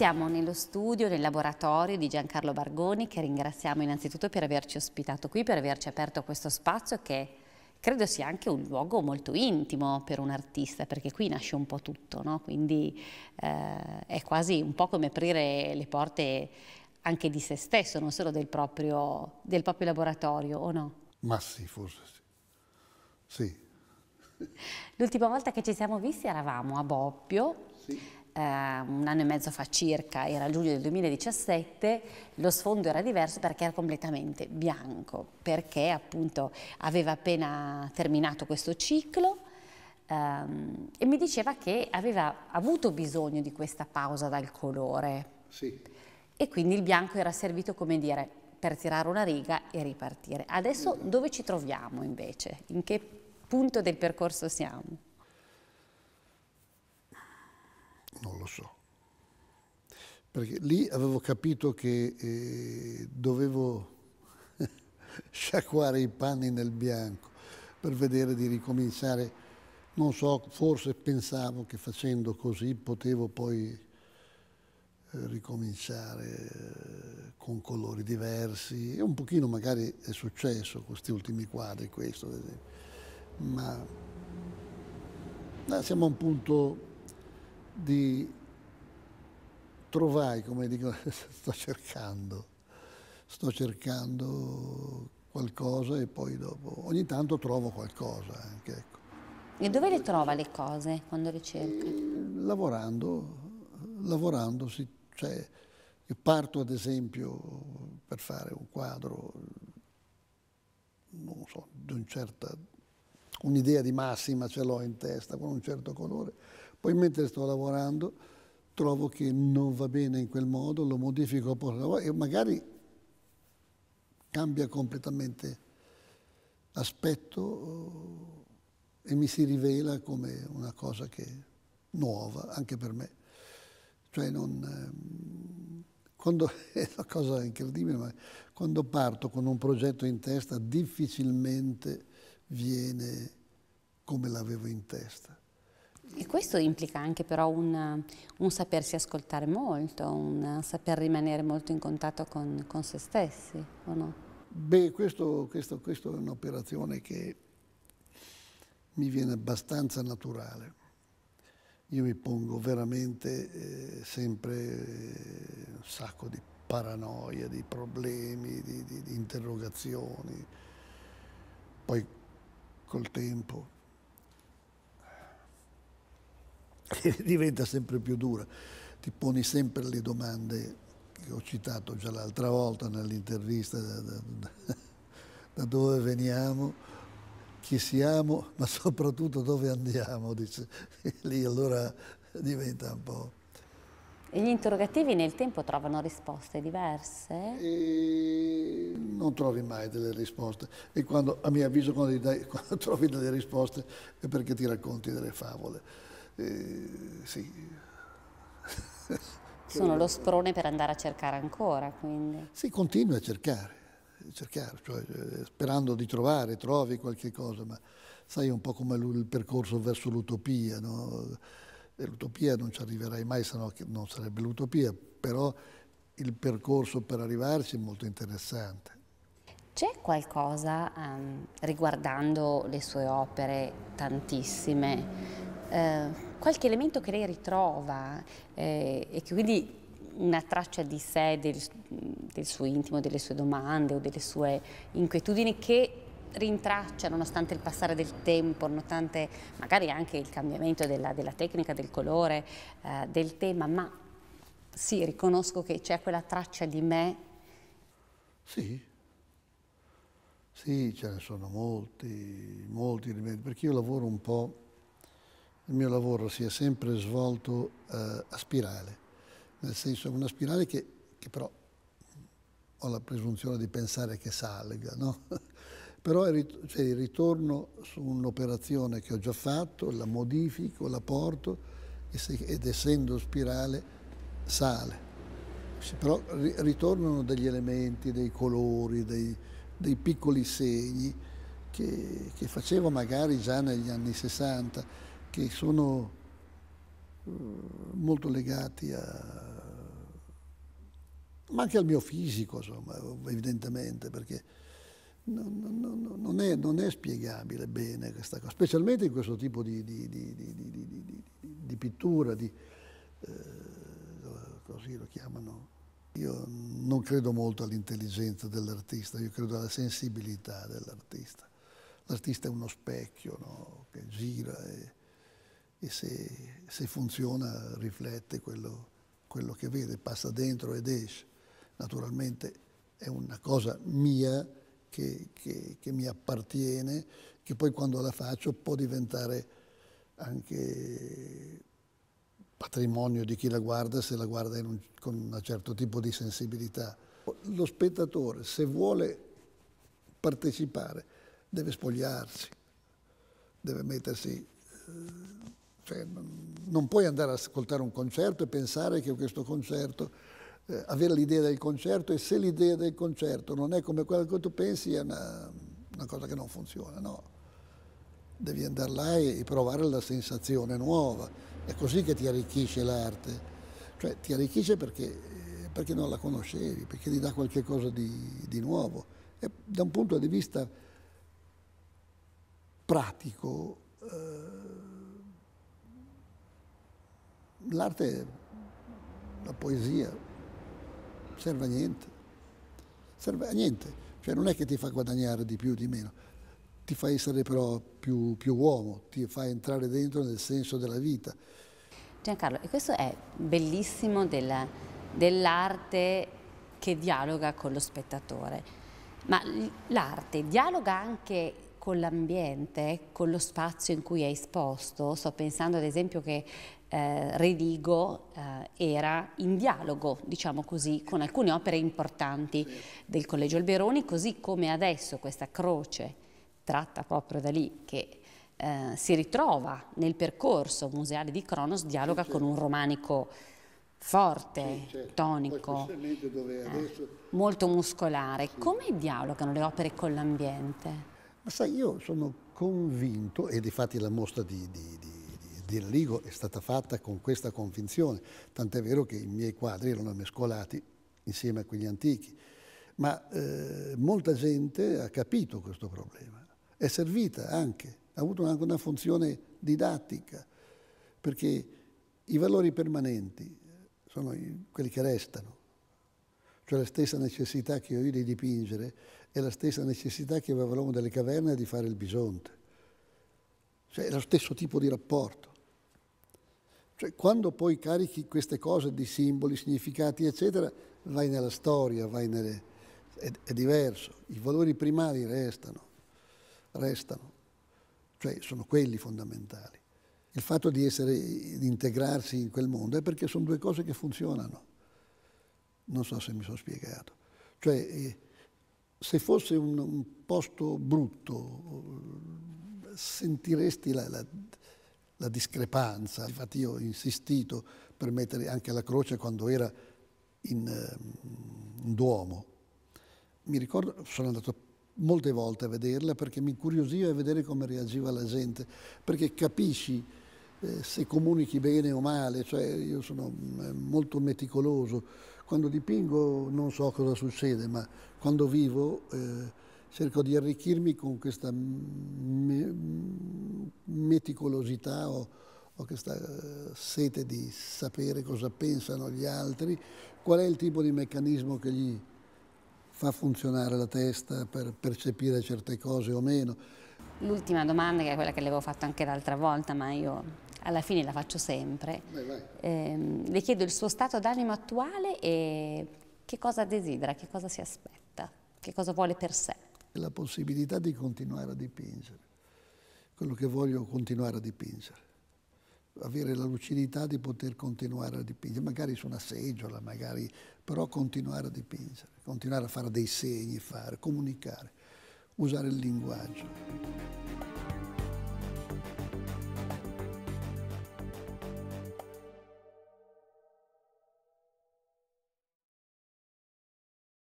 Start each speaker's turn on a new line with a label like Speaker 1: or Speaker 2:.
Speaker 1: Siamo nello studio, nel laboratorio di Giancarlo Bargoni che ringraziamo innanzitutto per averci ospitato qui, per averci aperto questo spazio che credo sia anche un luogo molto intimo per un artista perché qui nasce un po' tutto, no? quindi eh, è quasi un po' come aprire le porte anche di se stesso, non solo del proprio, del proprio laboratorio, o no?
Speaker 2: Ma sì, forse sì. sì.
Speaker 1: L'ultima volta che ci siamo visti eravamo a Bobbio. Sì eh, un anno e mezzo fa circa, era giugno del 2017, lo sfondo era diverso perché era completamente bianco, perché appunto aveva appena terminato questo ciclo ehm, e mi diceva che aveva avuto bisogno di questa pausa dal colore.
Speaker 2: Sì.
Speaker 1: E quindi il bianco era servito, come dire, per tirare una riga e ripartire. Adesso dove ci troviamo invece? In che punto del percorso siamo?
Speaker 2: Non lo so. Perché lì avevo capito che eh, dovevo sciacquare i panni nel bianco per vedere di ricominciare. Non so, forse pensavo che facendo così potevo poi eh, ricominciare eh, con colori diversi. E un pochino magari è successo questi ultimi quadri, questo ad esempio. Ma siamo a un punto di trovai, come dico, sto cercando, sto cercando qualcosa e poi dopo, ogni tanto trovo qualcosa anche. Ecco.
Speaker 1: E dove le trova le cose quando le cerca?
Speaker 2: E, lavorando, lavorando, si, cioè, io parto ad esempio per fare un quadro, non so, di un certa, un'idea di massima ce l'ho in testa con un certo colore, poi mentre sto lavorando trovo che non va bene in quel modo, lo modifico e magari cambia completamente aspetto e mi si rivela come una cosa che nuova anche per me. Cioè non, ehm, quando, è una cosa incredibile, ma quando parto con un progetto in testa difficilmente viene come l'avevo in testa.
Speaker 1: E questo implica anche però un, un, sapersi ascoltare molto, un saper rimanere molto in contatto con, con se stessi, o no?
Speaker 2: Beh, questo, questo, questo è un'operazione che mi viene abbastanza naturale. Io mi pongo veramente eh, sempre eh, un sacco di paranoia, di problemi, di, di, di interrogazioni. Poi col tempo che diventa sempre più dura. Ti poni sempre le domande che ho citato già l'altra volta nell'intervista, da, da, da, dove veniamo, chi siamo, ma soprattutto dove andiamo, dice. E lì allora diventa un po'...
Speaker 1: E gli interrogativi nel tempo trovano risposte diverse?
Speaker 2: E non trovi mai delle risposte. E quando, a mio avviso, quando, dai, quando trovi delle risposte è perché ti racconti delle favole. Eh, sì.
Speaker 1: Sono lo sprone per andare a cercare ancora, quindi.
Speaker 2: Sì, continui a cercare, cercare cioè, eh, sperando di trovare, trovi qualche cosa, ma sai un po' come il percorso verso l'utopia, no? L'utopia non ci arriverai mai, se no non sarebbe l'utopia, però il percorso per arrivarci è molto interessante.
Speaker 1: C'è qualcosa um, riguardando le sue opere tantissime eh, qualche elemento che lei ritrova eh, e che quindi una traccia di sé, del, del, suo intimo, delle sue domande o delle sue inquietudini che rintraccia nonostante il passare del tempo, nonostante magari anche il cambiamento della, della tecnica, del colore, eh, del tema, ma sì, riconosco che c'è quella traccia di me.
Speaker 2: Sì, sì, ce ne sono molti, molti elementi, perché io lavoro un po' il mio lavoro si è sempre svolto eh, a spirale, nel senso una spirale che, che, però ho la presunzione di pensare che salga, no? però è cioè, il ritorno su un'operazione che ho già fatto, la modifico, la porto ed essendo spirale sale. Però ritornano degli elementi, dei colori, dei, dei piccoli segni che, che facevo magari già negli anni 60 che sono eh, molto legati a, ma anche al mio fisico, insomma, evidentemente, perché non, non, non, è, non, è, spiegabile bene questa cosa, specialmente in questo tipo di, di, di, di pittura, eh, così lo chiamano. Io non credo molto all'intelligenza dell'artista, io credo alla sensibilità dell'artista. L'artista è uno specchio no? che gira e, e se, se, funziona riflette quello, quello che vede, passa dentro ed esce. Naturalmente è una cosa mia che, che, che, mi appartiene, che poi quando la faccio può diventare anche patrimonio di chi la guarda se la guarda un, con un certo tipo di sensibilità. Lo spettatore, se vuole partecipare, deve spogliarsi, deve mettersi... Eh, cioè, non, puoi andare ad ascoltare un concerto e pensare che questo concerto eh, avere l'idea del concerto e se l'idea del concerto non è come quella che tu pensi è una, una cosa che non funziona, no. Devi andare là e, provare la sensazione nuova, è così che ti arricchisce l'arte, cioè ti arricchisce perché, perché, non la conoscevi, perché ti dà qualche cosa di, di nuovo. E da un punto di vista pratico, eh, l'arte, la poesia, serve a niente, serve a niente, cioè non è che ti fa guadagnare di più o di meno, ti fa essere però più, più uomo, ti fa entrare dentro nel senso della vita.
Speaker 1: Giancarlo, e questo è bellissimo della, dell'arte che dialoga con lo spettatore, ma l'arte dialoga anche con l'ambiente, con lo spazio in cui è esposto. Sto pensando ad esempio che eh, Redigo eh, era in dialogo, diciamo così, con alcune opere importanti del Collegio Alberoni, così come adesso questa croce tratta proprio da lì che eh, si ritrova nel percorso museale di Cronos, dialoga con un romanico forte, sì, certo. tonico, eh, molto muscolare. Sì. Come dialogano le opere con l'ambiente?
Speaker 2: Ma sai, io sono convinto, e di fatti la mostra di, di, di di Enrico è stata fatta con questa convinzione, tant'è vero che i miei quadri erano mescolati insieme a quelli antichi. Ma eh, molta gente ha capito questo problema, è servita anche, ha avuto anche una funzione didattica, perché i valori permanenti sono quelli che restano, cioè la stessa necessità che ho io di dipingere è la stessa necessità che aveva l'uomo delle caverne di fare il bisonte. Cioè è lo stesso tipo di rapporto. Cioè, quando poi carichi queste cose di simboli, significati, eccetera, vai nella storia, vai nelle... è, è diverso. I valori primari restano, restano, cioè sono quelli fondamentali. Il fatto di, essere, di integrarsi in quel mondo è perché sono due cose che funzionano. Non so se mi sono spiegato. Cioè, eh, se fosse un, un posto brutto, sentiresti la, la la discrepanza. Infatti io ho insistito per mettere anche la croce quando era in, ehm, in Duomo. Mi ricordo, sono andato molte volte a vederla perché mi incuriosiva vedere come reagiva la gente, perché capisci eh, se comunichi bene o male, cioè io sono mm, molto meticoloso, quando dipingo non so cosa succede, ma quando vivo eh, cerco di arricchirmi con questa me meticolosità o, o, questa eh, sete di sapere cosa pensano gli altri, qual è il tipo di meccanismo che gli fa funzionare la testa per percepire certe cose o meno.
Speaker 1: L'ultima domanda, che è quella che le avevo fatto anche l'altra volta, ma io alla fine la faccio sempre.
Speaker 2: Vai, vai.
Speaker 1: Eh, le chiedo il suo stato d'animo attuale e che cosa desidera, che cosa si aspetta, che cosa vuole per sé?
Speaker 2: La possibilità di continuare a dipingere, quello che voglio continuare a dipingere, avere la lucidità di poter continuare a dipingere, magari su una seggiola, magari, però continuare a dipingere, continuare a fare dei segni, fare, comunicare, usare il linguaggio.